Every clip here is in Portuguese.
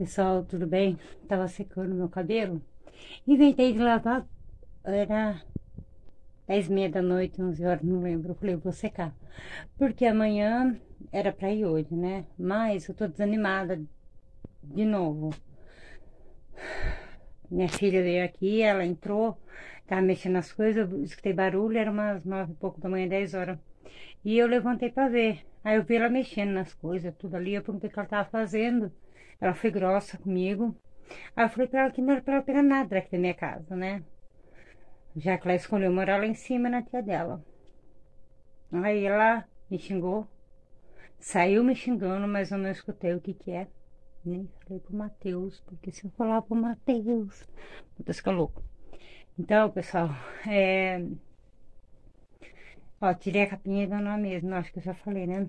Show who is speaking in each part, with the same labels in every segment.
Speaker 1: Pessoal, tudo bem? Tava secando meu cabelo. Inventei de lavar. Era 10 e meia da noite, 11 horas, não lembro. Eu falei, vou secar. Porque amanhã era pra ir hoje, né? Mas eu tô desanimada de novo. Minha filha veio aqui, ela entrou, tava mexendo nas coisas, eu escutei barulho, era umas nove e pouco da manhã, 10 horas. E eu levantei pra ver. Aí eu vi ela mexendo nas coisas, tudo ali. Eu perguntei o que ela tava fazendo. Ela foi grossa comigo. Aí eu falei pra ela que não era pra ela pegar nada aqui da minha casa, né? Já que ela escolheu morar lá em cima na tia dela. Aí ela me xingou. Saiu me xingando, mas eu não escutei o que que é. Nem falei pro Matheus, porque se eu falar pro Matheus, Matheus fica louco. Então, pessoal, é... Ó, tirei a capinha da não mesmo, acho que eu já falei, né?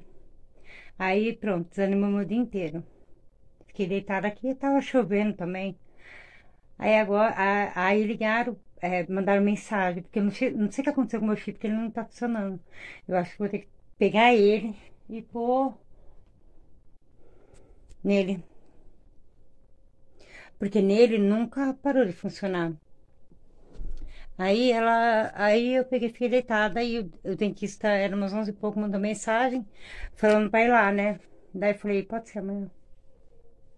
Speaker 1: Aí, pronto, desanimou meu dia inteiro. Fiquei deitada aqui, tava chovendo também. Aí agora, aí ligaram, é, mandaram mensagem, porque eu não sei, não sei o que aconteceu com o meu chip, porque ele não tá funcionando. Eu acho que vou ter que pegar ele e pôr nele. Porque nele nunca parou de funcionar. Aí ela, aí eu peguei, fiquei deitada e o, o dentista era umas 11 e pouco, mandou mensagem falando pra ir lá, né? Daí eu falei, pode ser amanhã.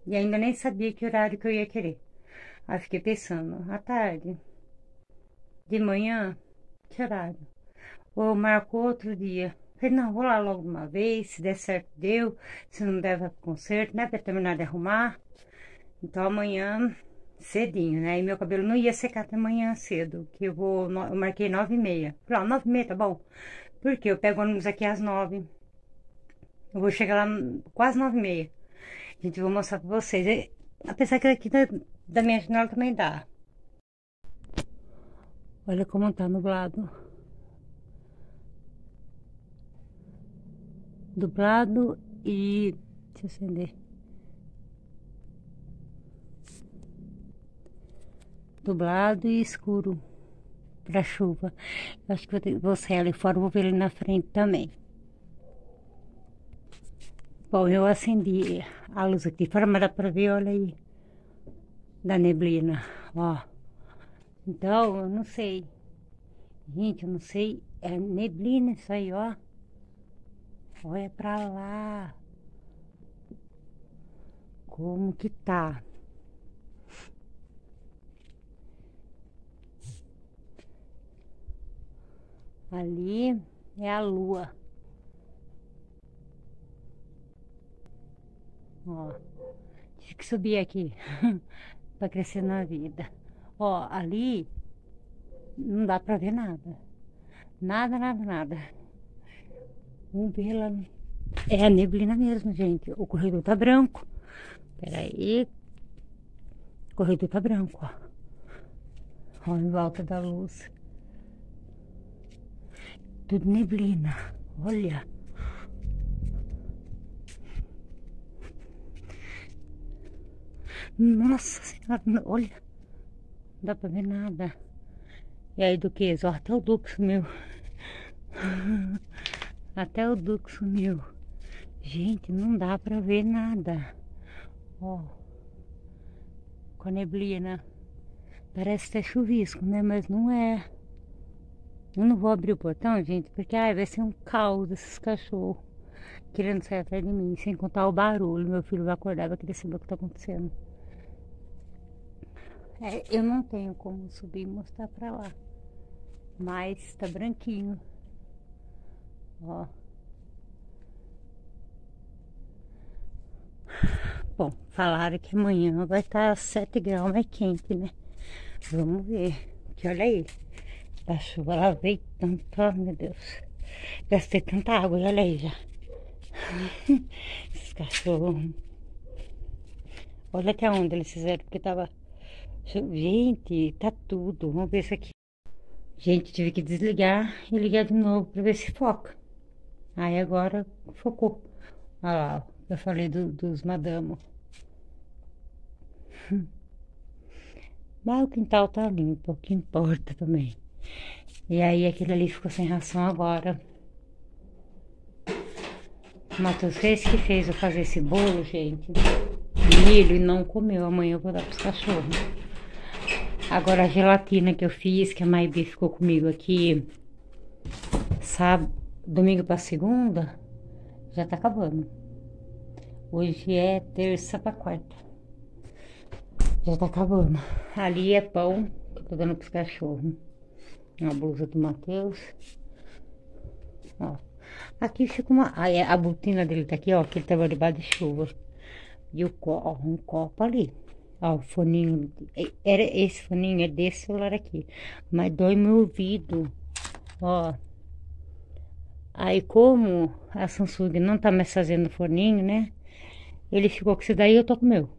Speaker 1: E ainda nem sabia que horário que eu ia querer. Aí fiquei pensando, à tarde, de manhã, que horário? Ou marcou outro dia. Falei, não, vou lá logo uma vez, se der certo, deu. Se não der, vai pro concerto, né? Pra terminar de arrumar. Então amanhã, cedinho, né? E meu cabelo não ia secar até amanhã cedo, que eu vou, eu marquei nove e meia. Falei, ó, nove e meia, tá bom? Porque eu pego ônibus aqui às nove. Eu vou chegar lá quase nove e meia. Gente, vou mostrar pra vocês. E, Apesar que daqui da, da minha janela também dá. Olha como tá nublado. Nublado e. Deixa eu acender. Nublado e escuro pra chuva. Eu acho que vou, ter- vou sair ali fora, vou ver ele na frente também. Bom, eu acendi a luz aqui fora, pra ver, olha aí, da neblina, ó. Então, eu não sei. Gente, eu não sei. É neblina isso aí, ó. Olha pra lá. Como que tá? Ali é a lua. Ó, tive que subir aqui para crescer na vida. Ó, ali não dá para ver nada. Nada, nada, nada. Vamos ver lá. É a neblina mesmo, gente. O corredor tá branco. Peraí. O corredor tá branco, ó. Ó, em volta da luz. Tudo neblina. Olha. Nossa senhora, olha. Não dá pra ver nada. E aí, Duquesa, ó, até o Duque sumiu. Até o Duque sumiu. Gente, não dá pra ver nada. Ó. Com a neblina. Parece até chuvisco, né? Mas não é. Eu não vou abrir o portão, gente, porque ai, vai ser um caos esses cachorros querendo sair atrás de mim, sem contar o barulho. Meu filho vai acordar, vai querer saber o que tá acontecendo. É, eu não tenho como subir e mostrar pra lá. Mas tá branquinho. Ó. Bom, falaram que amanhã vai estar 7 graus mais quente, né? Vamos ver. Que olha aí. Da chuva ela veio tanto, ó, meu Deus. Gastei tanta água, olha aí já. Esses cachorros. Olha até onde eles fizeram, porque tava. Gente, tá tudo. Vamos ver isso aqui. Gente, tive que desligar e ligar de novo pra ver se foca. Aí agora focou. Olha lá, eu falei do- dos madamos. Mas o quintal tá limpo, o que importa também. E aí aquele ali ficou sem ração agora. Matheus fez que fez eu fazer esse bolo, gente. milho e não comeu. Amanhã eu vou dar pros cachorros. Agora a gelatina que eu fiz, que a Maibi ficou comigo aqui, sábado, domingo para segunda, já tá acabando. Hoje é terça para quarta. Já tá acabando. Ali é pão tô dando pros cachorros. A blusa do Matheus. Ó. Aqui fica uma. Aí a botina dele tá aqui, ó, que ele tava debaixo de chuva. E o ó, um copo ali. Ó, o foninho. Era esse foninho é desse celular aqui. Mas dói meu ouvido. Ó. Aí como a Samsung não tá mais fazendo foninho, né? Ele ficou com esse daí eu tô com o meu.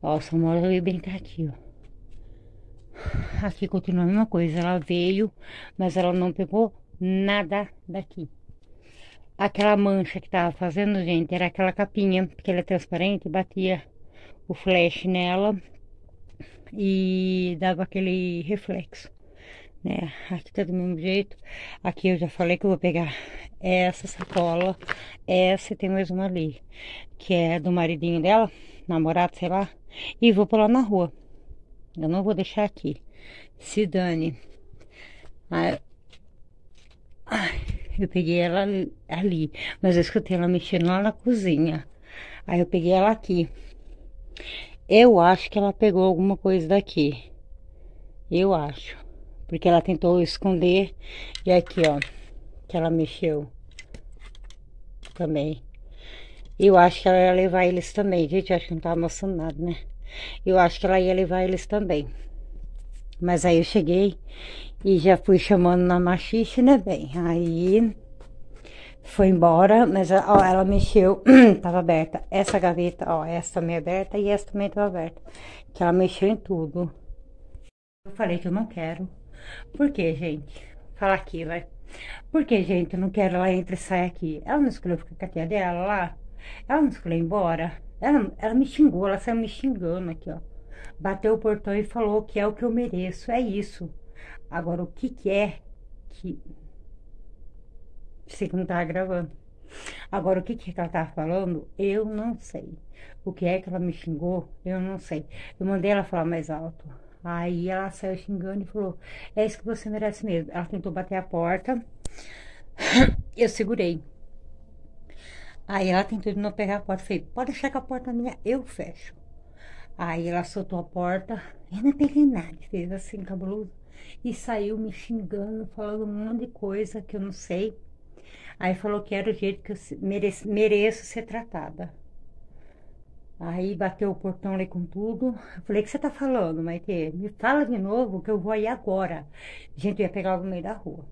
Speaker 1: Ó, o Samuel veio brincar aqui, ó. Aqui continua a mesma coisa. Ela veio, mas ela não pegou nada daqui. Aquela mancha que tava fazendo, gente, era aquela capinha, porque ela é transparente, batia o flash nela e dava aquele reflexo, né? Aqui tá do mesmo jeito. Aqui eu já falei que eu vou pegar essa sacola, essa e tem mais uma ali, que é do maridinho dela, namorado, sei lá, e vou pular na rua. Eu não vou deixar aqui. Se dane. Ai, eu peguei ela ali, mas eu escutei ela mexendo lá na cozinha. Aí eu peguei ela aqui. Eu acho que ela pegou alguma coisa daqui. Eu acho. Porque ela tentou esconder. E aqui, ó. Que ela mexeu. Também. Eu acho que ela ia levar eles também. Gente, acho que não tava mostrando nada, né? Eu acho que ela ia levar eles também. Mas aí eu cheguei e já fui chamando na machixe, né, bem? Aí foi embora, mas ó, ela mexeu, tava aberta. Essa gaveta, ó, essa também aberta e essa também tava aberta. Que ela mexeu em tudo. Eu falei que eu não quero. Por quê, gente? Fala aqui, vai. Por que, gente, eu não quero ela entre e sai aqui? Ela não escolheu ficar com a tia dela lá? Ela não escolheu ir embora? Ela, ela me xingou, ela saiu me xingando aqui, ó. Bateu o portão e falou que é o que eu mereço, é isso. Agora, o que que é que... Sei que não tava gravando. Agora, o que que ela tava falando, eu não sei. O que é que ela me xingou, eu não sei. Eu mandei ela falar mais alto. Aí ela saiu xingando e falou, é isso que você merece mesmo. Ela tentou bater a porta, eu segurei. Aí ela tentou não pegar a porta. Falei, pode deixar que a porta é minha, eu fecho. Aí ela soltou a porta, eu não peguei nada, fez assim cabuloso. E saiu me xingando, falando um monte de coisa que eu não sei. Aí falou que era o jeito que eu mereço, mereço ser tratada. Aí bateu o portão ali com tudo. Eu falei, o que você tá falando, Maite? Me fala de novo que eu vou aí agora. Gente, eu ia pegar ela no meio da rua.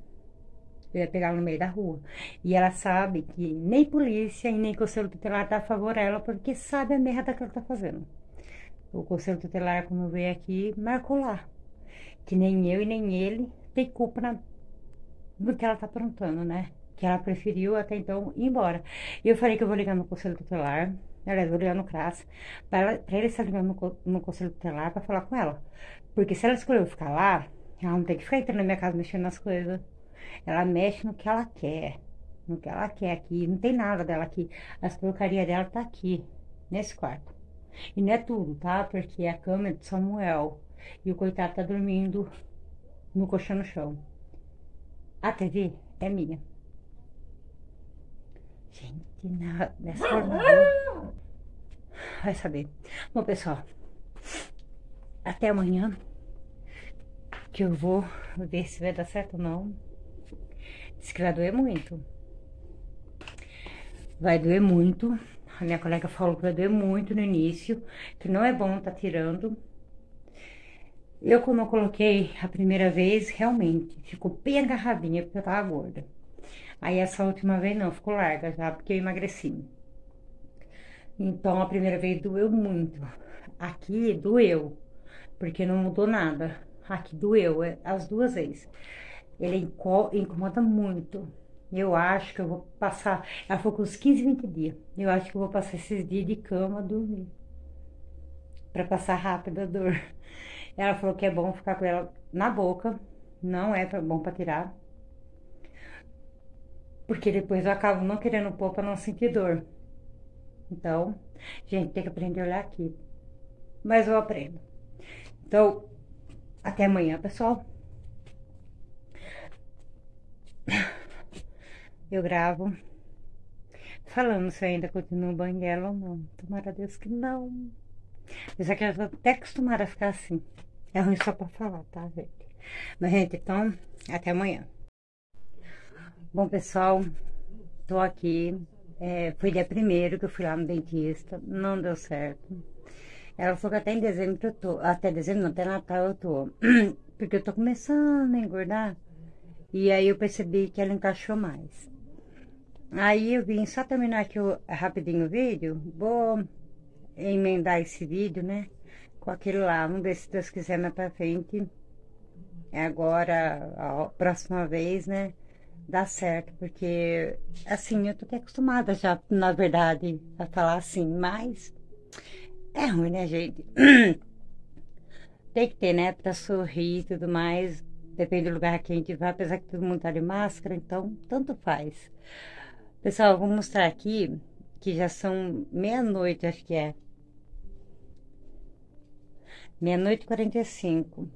Speaker 1: Eu ia pegar ela no meio da rua. E ela sabe que nem polícia e nem conselho tutelar tá a favor dela, porque sabe a merda que ela tá fazendo. O conselho tutelar, como veio aqui, marcou lá que nem eu e nem ele tem culpa na, no que ela tá aprontando, né? Que ela preferiu até então ir embora. E eu falei que eu vou ligar no conselho tutelar, aliás, vou ligar no CRAS, para, ele estar ligando no, no conselho tutelar para falar com ela. Porque se ela escolheu ficar lá, ela não tem que ficar entrando na minha casa mexendo nas coisas. Ela mexe no que ela quer. No que ela quer aqui. Não tem nada dela aqui. As porcarias dela tá aqui, nesse quarto. E não é tudo, tá? Porque a cama é de Samuel. E o coitado tá dormindo no colchão no chão. A TV é minha. Gente, na, nessa forma. Vai saber. Bom, pessoal. Até amanhã. Que eu vou ver se vai dar certo ou não. Diz que vai doer muito. Vai doer muito. A minha colega falou que vai doer muito no início. Que não é bom tá tirando. Eu, quando eu coloquei a primeira vez, realmente ficou bem agarradinha, porque eu tava gorda. Aí essa última vez não, ficou larga já, porque eu emagreci. Então a primeira vez doeu muito. Aqui doeu, porque não mudou nada. Aqui doeu, é, as duas vezes. Ele incomoda muito. Eu acho que eu vou passar. Ela falou com uns 15, 20 dias. Eu acho que eu vou passar esses dias de cama dormir. Pra passar rápido a dor. Ela falou que é bom ficar com ela na boca, não é bom para tirar. Porque depois eu acabo não querendo pôr para não sentir dor. Então, gente tem que aprender a olhar aqui. Mas eu aprendo. Então, até amanhã, pessoal. Eu gravo falando se ainda continuo banguela ou não. Tomara a Deus que não. Mas é que eu tô até acostumada a ficar assim. É ruim só pra falar, tá, gente? Mas, gente, então, até amanhã. Bom, pessoal, tô aqui. É, foi dia primeiro que eu fui lá no dentista. Não deu certo. Ela falou que até em dezembro eu tô. Até dezembro, não, até Natal eu tô. Porque eu tô começando a engordar. E aí eu percebi que ela encaixou mais. Aí eu vim só terminar aqui o, rapidinho o vídeo. Vou emendar esse vídeo, né? Com aquele lá. Vamos ver se Deus quiser mais pra frente. Agora, a próxima vez, né? Dá certo, porque assim, eu tô até acostumada já, na verdade, a falar assim, mas é ruim, né, gente? Tem que ter, né, pra sorrir e tudo mais. Depende do lugar que a gente vai, apesar que todo mundo tá de máscara, então tanto faz. Pessoal, eu vou mostrar aqui que já são meia-noite, acho que é. Meia-noite e 45.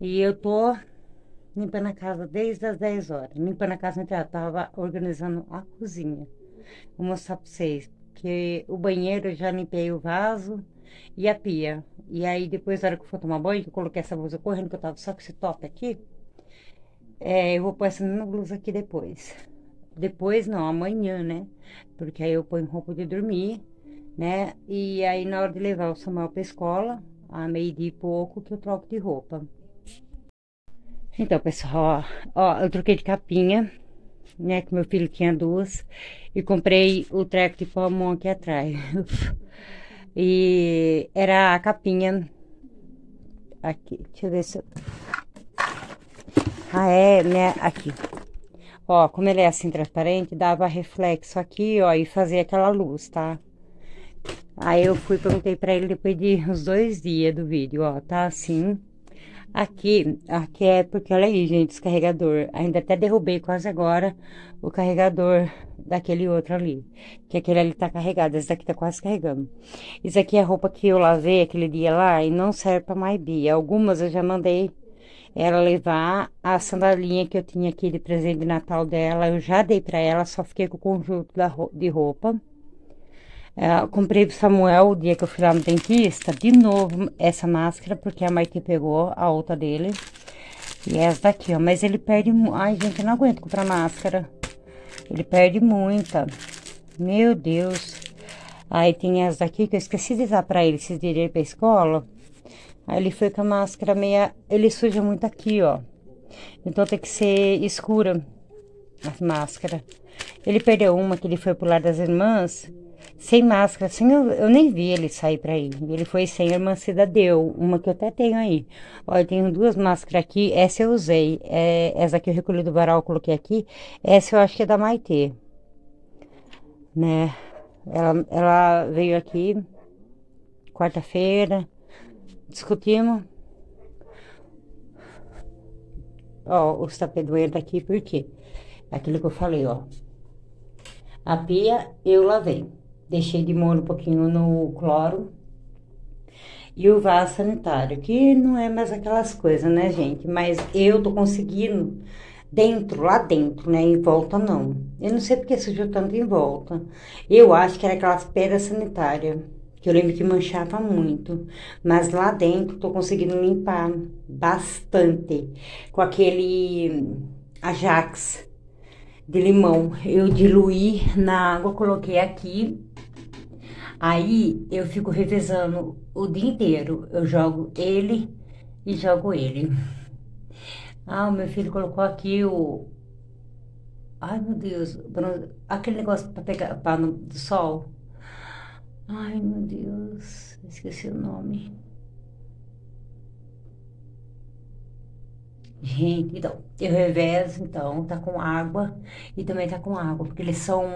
Speaker 1: E eu tô limpando a casa desde as 10 horas. Limpando a casa, eu tava organizando a cozinha. Vou mostrar pra vocês. Que o banheiro eu já limpei o vaso e a pia. E aí, depois, na hora que eu for tomar banho, eu coloquei essa blusa correndo, que eu tava só com esse top aqui. É, eu vou pôr essa mesma blusa aqui depois. Depois não, amanhã, né? Porque aí eu ponho roupa de dormir, né? E aí na hora de levar o Samuel pra escola, a meio-dia e pouco, que eu troco de roupa. Então, pessoal, ó, ó, eu troquei de capinha, né? Que meu filho tinha duas. E comprei o treco de palmão aqui atrás. e era a capinha. Aqui, deixa eu ver se eu... Ah, é, né? Aqui. Ó, como ele é assim transparente, dava reflexo aqui, ó, e fazia aquela luz, tá? Aí eu fui, perguntei pra ele depois de uns dois dias do vídeo, ó, tá assim. Aqui, aqui é porque, olha aí, gente, esse carregador. Ainda até derrubei quase agora o carregador daquele outro ali. Que aquele ali tá carregado, esse daqui tá quase carregando. Isso aqui é roupa que eu lavei aquele dia lá e não serve pra mais Bia. Algumas eu já mandei ela levar a sandalinha que eu tinha aqui de presente de Natal dela. Eu já dei para ela, só fiquei com o conjunto da, de roupa. É, comprei pro Samuel o dia que eu fui lá no dentista, de novo essa máscara, porque a Maite pegou a outra dele. E essa daqui, ó. Mas ele perde. Ai, gente, eu não aguento comprar máscara. Ele perde muita. Meu Deus. Aí tem essa daqui que eu esqueci de dar pra ele, se direi pra escola. Aí ele foi com a máscara meia. Ele suja muito aqui, ó. Então tem que ser escura as máscaras. Ele perdeu uma que ele foi pro lar das irmãs. Sem máscara, sem eu, eu nem vi ele sair pra ir. Ele foi sem, a irmã Cida deu. Uma que eu até tenho aí. Olha, eu tenho duas máscaras aqui. Essa eu usei. É, essa aqui eu recolhi do varal, coloquei aqui. Essa eu acho que é da Maitê. Né? Ela, ela veio aqui quarta-feira discutimos. Ó, os tapete doendo aqui, por quê? Aquilo que eu falei, ó. A pia eu lavei. Deixei de molho um pouquinho no cloro. E o vaso sanitário, que não é mais aquelas coisas, né, gente? Mas eu tô conseguindo dentro, lá dentro, né? Em volta não. Eu não sei porque sujou tanto em volta. Eu acho que era aquelas pedras sanitárias que eu lembro que manchava muito, mas lá dentro tô conseguindo limpar bastante com aquele Ajax de limão. Eu diluí na água, coloquei aqui. Aí eu fico revezando o dia inteiro. Eu jogo ele e jogo ele. Ah, o meu filho colocou aqui o. Ai meu Deus, aquele negócio para pegar para do sol. Ai, meu Deus, esqueci o nome. Gente, então, eu revezo, então, tá com água e também tá com água, porque eles são.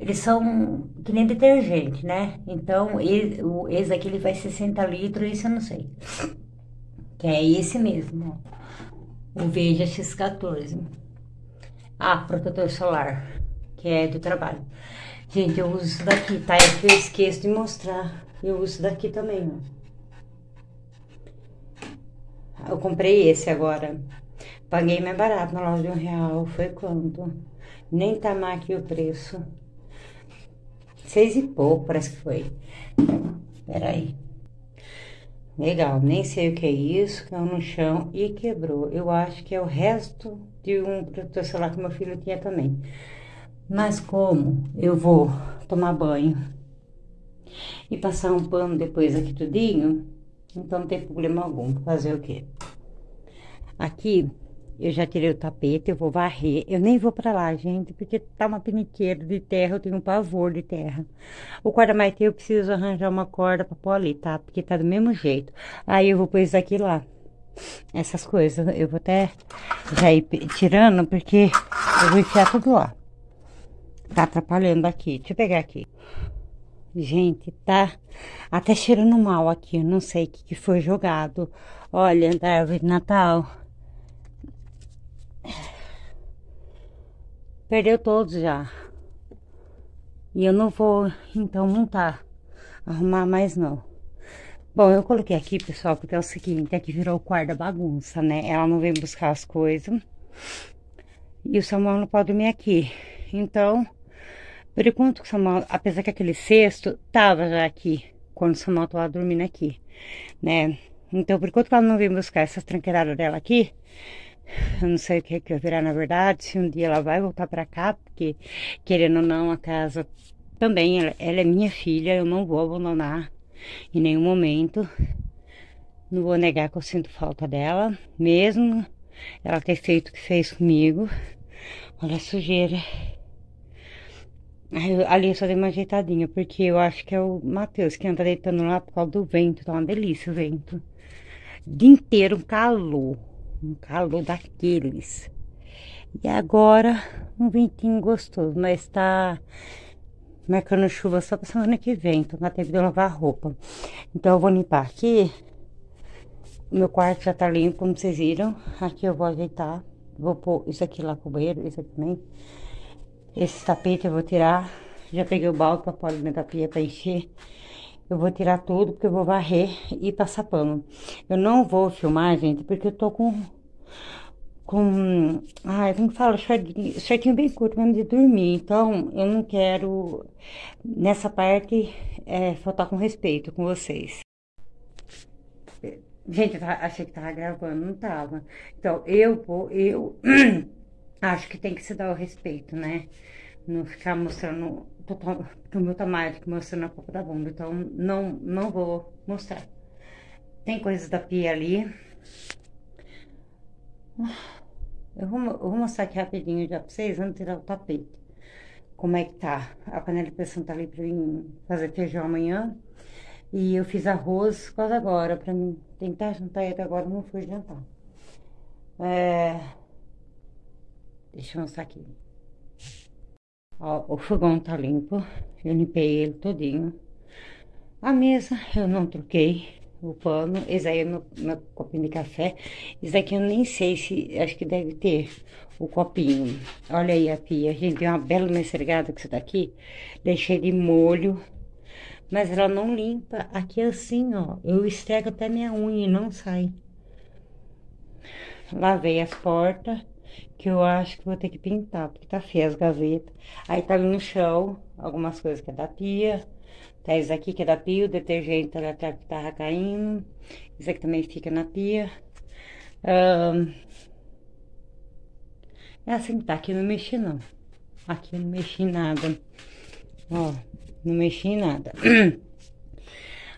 Speaker 1: Eles são que nem detergente, né? Então, esse aqui ele vai 60 litros, isso eu não sei. Que é esse mesmo, ó. O Veja X14. Ah, protetor solar, que é do trabalho. Gente, eu uso daqui, tá? É que eu esqueço de mostrar. Eu uso daqui também, ó. Eu comprei esse agora. Paguei mais barato na loja de um real. Foi quanto? Nem tá mais aqui o preço. Seis e pouco, parece que foi. Peraí. Legal, nem sei o que é isso, caiu no chão e quebrou. Eu acho que é o resto de um protetor solar que meu filho tinha também. Mas como eu vou tomar banho e passar um pano depois aqui tudinho, então não tem problema algum. Fazer o quê? Aqui eu já tirei o tapete, eu vou varrer. Eu nem vou pra lá, gente, porque tá uma piniqueira de terra, eu tenho um pavor de terra. O corda-maite eu preciso arranjar uma corda pra pôr ali, tá? Porque tá do mesmo jeito. Aí eu vou pôr isso aqui lá. Essas coisas, eu vou até já ir tirando, porque eu vou enfiar tudo lá. Tá atrapalhando aqui. Deixa eu pegar aqui. Gente, tá até cheirando mal aqui. Eu não sei o que, que foi jogado. Olha, da árvore de Natal. Perdeu todos já. E eu não vou, então, montar. Arrumar mais não. Bom, eu coloquei aqui, pessoal, porque é o seguinte, aqui virou o quarto da bagunça, né? Ela não vem buscar as coisas. E o Samuel não pode dormir aqui. Então, por enquanto, o Samuel, apesar que aquele cesto tava já aqui, quando o Samuel tava dormindo aqui, né? Então, por enquanto ela não vem buscar essas tranqueiradas dela aqui, eu não sei o que, é que virar na verdade, se um dia ela vai voltar para cá, porque querendo ou não, a casa também, ela, ela, é minha filha, eu não vou abandonar em nenhum momento. Não vou negar que eu sinto falta dela, mesmo ela ter feito o que fez comigo. Olha a sujeira. Ali eu só dei uma ajeitadinha, porque eu acho que é o Matheus que anda deitando lá por causa do vento. Tá uma delícia o vento. O dia inteiro um calor um calor daqueles. E agora um ventinho gostoso, mas tá marcando chuva só pra semana que vem, então dá tempo de lavar roupa. Então eu vou limpar aqui. Meu quarto já tá limpo, como vocês viram. Aqui eu vou ajeitar. Vou pôr isso aqui lá pro banheiro, isso aqui também. Esse tapete eu vou tirar. Já peguei o balde pra pôr dentro da pia pra encher. Eu vou tirar tudo, porque eu vou varrer e passar pano. Eu não vou filmar, gente, porque eu tô com... Com... Ai, como fala? Shortinho, shortinho bem curto mesmo de dormir. Então, eu não quero, nessa parte, é, faltar com respeito com vocês. Gente, eu achei que tava gravando, não tava. Então, eu vou... Eu acho que tem que se dar o respeito, né? Não ficar mostrando o meu tamanho aqui mostrando a copa da bunda, então não, não vou mostrar. Tem coisas da pia ali. Eu vou, eu vou mostrar aqui rapidinho já pra vocês, antes de tirar o tapete. Como é que tá. A panela de pressão tá ali pra mim fazer feijão amanhã. E eu fiz arroz quase agora, pra mim tentar jantar e até agora não fui jantar. É... Deixa eu mostrar aqui. Ó, o fogão tá limpo, eu limpei ele todinho. A mesa eu não troquei o pano, esse aí é meu, meu copinho de café. Esse aqui eu nem sei se, acho que deve ter o copinho. Olha aí a pia, gente, tem uma bela messergada que isso daqui. Deixei de molho, mas ela não limpa. Aqui é assim, ó, eu estrego até minha unha e não sai. Lavei as portas que eu acho que vou ter que pintar, porque tá feia as gavetas. Aí tá ali no chão, algumas coisas que é da pia. Tá isso aqui que é da pia, o detergente tá atrás que tava caindo. Isso aqui também fica na pia. Um, é assim que tá, aqui eu não mexi não. Aqui eu não mexi nada. Ó, não mexi em nada.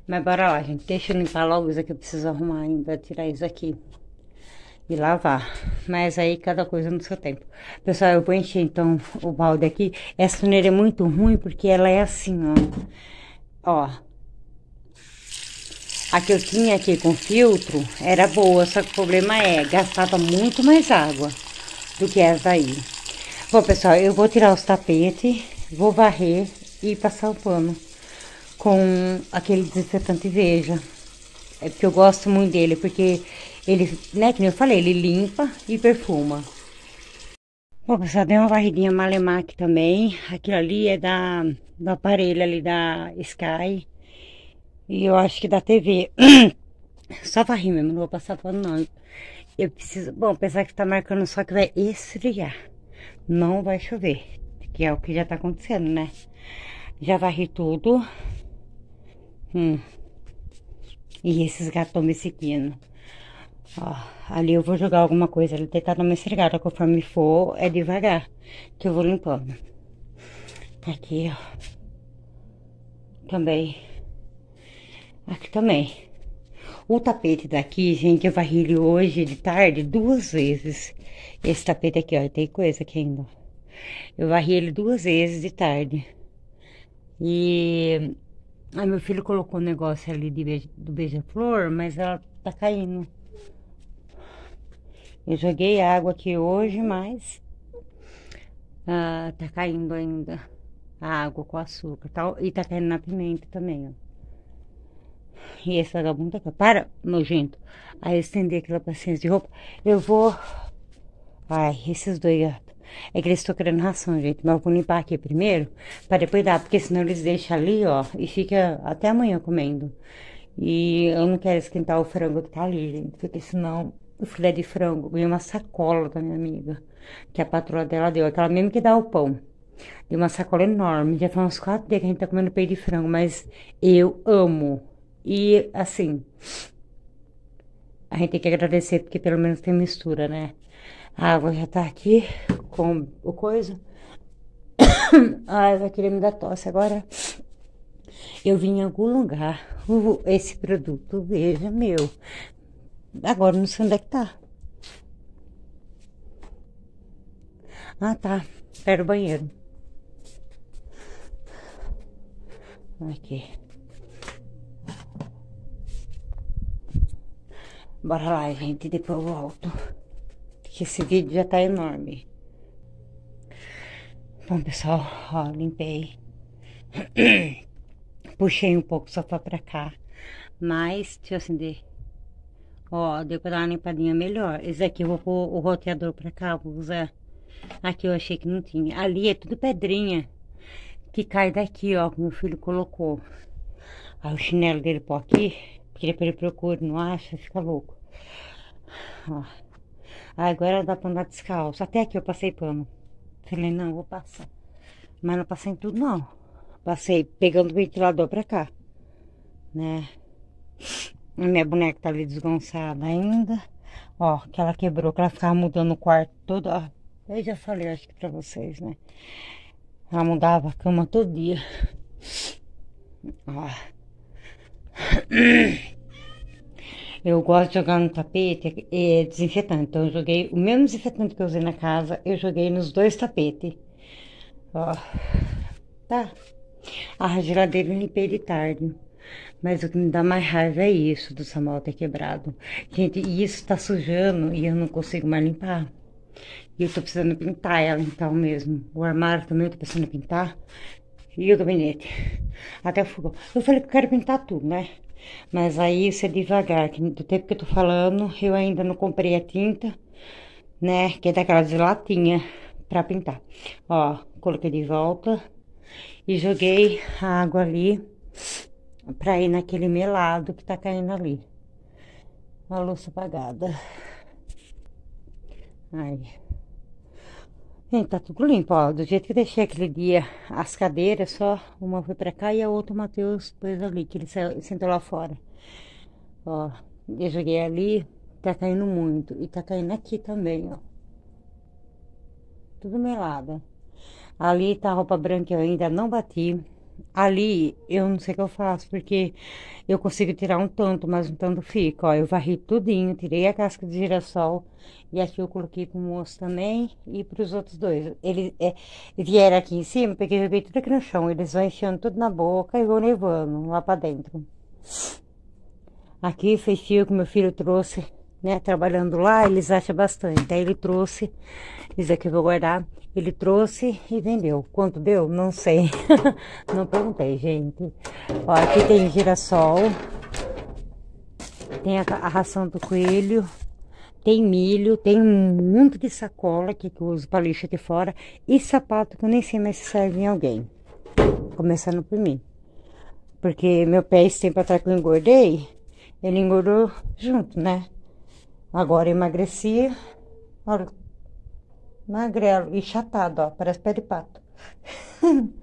Speaker 1: Mas bora lá, gente. Deixa eu limpar logo isso aqui, eu preciso arrumar ainda, tirar isso aqui e lavar. Mas aí cada coisa no seu tempo. Pessoal, eu vou encher então o balde aqui. Essa torneira é muito ruim porque ela é assim, ó. Ó. A que eu tinha aqui com filtro era boa, só que o problema é, gastava muito mais água do que essa aí. Bom, pessoal, eu vou tirar os tapetes, vou varrer e passar o pano com aquele desinfetante Veja. É porque eu gosto muito dele, porque ele, né, que eu falei, ele limpa e perfuma. Bom, pessoal, dei uma varridinha Malemac também. Aquilo ali é da, do aparelho ali da Sky. E eu acho que da TV. Só varri mesmo, não vou passar pano não. Eu preciso... Bom, apesar que tá marcando só que vai esfriar. Não vai chover. Que é o que já tá acontecendo, né? Já varri tudo. Hum. E esses gatos me seguindo. Ó, ali eu vou jogar alguma coisa ali deitar na minha esfregada. Conforme for, é devagar que eu vou limpando. Tá aqui, ó. Também. Aqui também. O tapete daqui, gente, eu varri ele hoje de tarde duas vezes. Esse tapete aqui, ó, tem coisa aqui ainda. Eu varri ele duas vezes de tarde. E aí meu filho colocou um negócio ali de do beija-flor, mas ela tá caindo. Eu joguei água aqui hoje, mas ah, tá caindo ainda a água com açúcar tal. E tá caindo na pimenta também, ó. E esse vagabundo aqui, para, nojento. Aí estender aquela paciência de roupa. Eu vou. Ai, esses dois gatos. É que eles estão querendo ração, gente. Mas eu vou limpar aqui primeiro, para depois dar, porque senão eles deixam ali, ó, e fica até amanhã comendo. E eu não quero esquentar o frango que tá ali, gente, porque senão o filé de frango ganhei uma sacola da minha amiga, que a patroa dela deu, aquela mesmo que dá o pão. Deu uma sacola enorme, já faz uns quatro dias que a gente tá comendo peito de frango, mas eu amo. E assim, a gente tem que agradecer porque pelo menos tem mistura, né? A água já tá aqui com o coisa. Ai, vai querer me dar tosse agora. Eu vim em algum lugar, esse produto, veja, meu. Agora não sei onde é que tá. Ah, tá. Era o banheiro. Aqui. Bora lá, gente. Depois eu volto. Que esse vídeo já tá enorme. Bom, pessoal, ó, limpei. Puxei um pouco sofá pra cá. Mas, deixa eu acender. Ó, deu pra dar uma limpadinha melhor. Esse aqui eu vou pôr o roteador pra cá, vou usar. Aqui eu achei que não tinha. Ali é tudo pedrinha. Que cai daqui, ó, que meu filho colocou. Aí o chinelo dele pôr aqui. Pra ele procure, não acha? Fica louco. Ó. Agora dá pra andar descalço. Até aqui eu passei pano. Falei, não, vou passar. Mas não passei em tudo, não. Passei pegando o ventilador pra cá. Né? Minha boneca tá ali desgonçada ainda. Ó, que ela quebrou, que ela ficava mudando o quarto todo, ó. Eu já falei, acho que pra vocês, né? Ela mudava a cama todo dia. Ó. Eu gosto de jogar no tapete é, desinfetante. Então, eu joguei o mesmo desinfetante que eu usei na casa, eu joguei nos dois tapetes. Ó. Tá. A geladeira eu limpei de tarde. Mas o que me dá mais raiva é isso, do Samuel ter quebrado. Gente, isso tá sujando e eu não consigo mais limpar. E eu tô precisando pintar ela então mesmo. O armário também eu tô precisando pintar. E o gabinete. Até o fogão. Eu falei que eu quero pintar tudo, né? Mas aí isso é devagar, que do tempo que eu tô falando, eu ainda não comprei a tinta, né? Que é daquela de latinha pra pintar. Ó, coloquei de volta e joguei a água ali pra ir naquele melado que tá caindo ali. A luz apagada. Aí. Gente, tá tudo limpo, ó. Do jeito que deixei aquele dia as cadeiras, só uma foi pra cá e a outra o Matheus pôs ali, que ele sentou lá fora. Ó, eu joguei ali, tá caindo muito. E tá caindo aqui também, ó. Tudo melado. Ali tá a roupa branca, eu ainda não bati. Ali eu não sei o que eu faço, porque eu consigo tirar um tanto, mas um tanto fica. Ó, eu varri tudinho, tirei a casca de girassol e aqui eu coloquei pro moço também e pros outros dois. Eles é, vieram aqui em cima, peguei e joguei tudo aqui no chão. Eles vão enfiando tudo na boca e vão levando lá pra dentro. Aqui fez fio que meu filho trouxe, né? Trabalhando lá, eles acham bastante. Aí ele trouxe, isso aqui eu vou guardar. Ele trouxe e vendeu. Quanto deu? Não sei. Não perguntei, gente. Ó, aqui tem girassol. Tem a, a ração do coelho. tem milho, tem um monte de sacola que eu uso para lixo de fora e sapato que eu nem sei mais se serve em alguém. Começando por mim. Porque meu pé, esse tempo atrás que eu engordei, ele engordou junto, né? Agora emagreci, olha, magrelo e chatado, ó, parece pé de pato.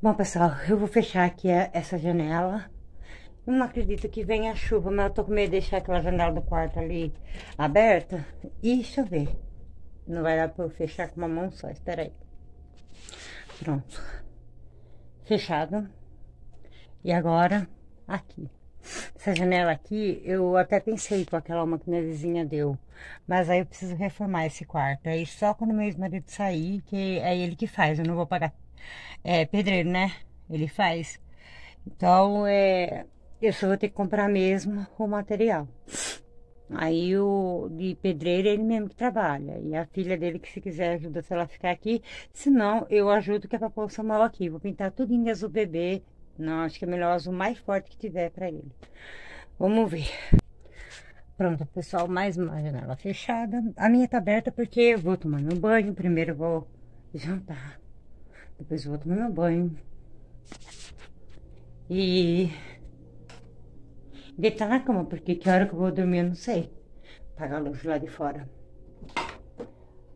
Speaker 1: Bom, pessoal, eu vou fechar aqui essa janela. Eu não acredito que venha chuva, mas eu tô com medo de deixar aquela janela do quarto ali aberta e chover. Não vai dar pra eu fechar com uma mão só, espera aí. Pronto. Fechado. E agora, aqui. Essa janela aqui, eu até pensei com aquela uma que minha vizinha deu. Mas aí eu preciso reformar esse quarto. Aí só quando meu ex-marido sair, que é ele que faz. Eu não vou pagar é, pedreiro, né? Ele faz. Então, é, eu só vou ter que comprar mesmo o material. Aí o de pedreiro ele mesmo que trabalha. E a filha dele que se quiser ajuda se ela ficar aqui. Se não, eu ajudo que é pra pôr o Samuel aqui. Vou pintar tudo em azul bebê. Não, acho que é melhor o azul mais forte que tiver pra ele. Vamos ver. Pronto, pessoal, mais uma janela fechada. A minha tá aberta porque eu vou tomar meu banho. Primeiro vou jantar. Depois vou tomar meu banho. E... Deitar na cama, porque que hora que eu vou dormir eu não sei. Apagar a luz lá de fora.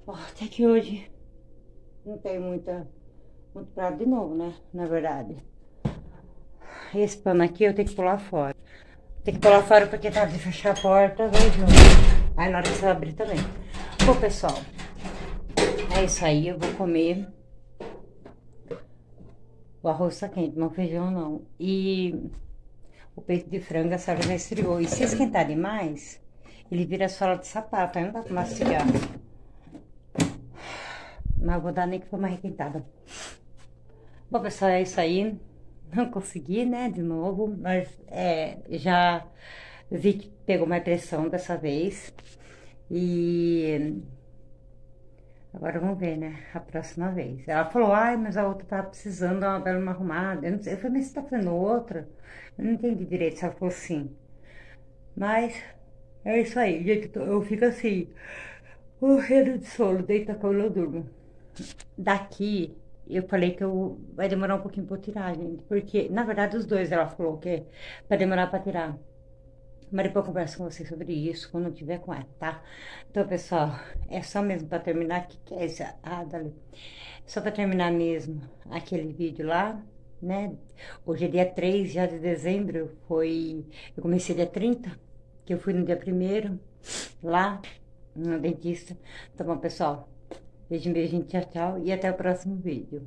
Speaker 1: Até que hoje não tem muita, muito prato de novo, né? Na verdade. Esse pano aqui eu tenho que pular fora. Tem que pular fora porque tá de fechar a porta, vai junto. Aí na hora que você abrir também. Bom, pessoal, é isso aí. Eu vou comer o arroz tá quente, mas o feijão não. E o peito de frango a senhora já esfriou. E se esquentar demais, ele vira sola de sapato, aí não dá pra mastigar. Mas vou dar nem que for mais requentada. Bom, pessoal, é isso aí. Não consegui, né, de novo, mas é, já vi que pegou mais pressão dessa vez. E Agora vamos ver, né? A próxima vez. Ela falou, ai, mas a outra tava precisando dar uma bela uma arrumada. Eu, não sei. eu falei, mas você tá fazendo outra? Eu não entendi direito se ela falou sim. Mas é isso aí. Eu fico assim, morrendo de sono, deita a cama eu durmo. Daqui, eu falei que eu, vai demorar um pouquinho eu tirar, gente. Porque, na verdade, os dois ela falou que pra demorar pra tirar. Mas depois eu converso com vocês sobre isso quando eu tiver com ela, tá? Então, pessoal, é só mesmo para terminar. Que, que é isso? Ah, dali. Só para terminar mesmo aquele vídeo lá, né? Hoje é dia 3 já de dezembro. Foi. Eu comecei dia 30, que eu fui no dia 1 lá no dentista. Tá bom, pessoal? Beijo, beijo, tchau, tchau. E até o próximo vídeo.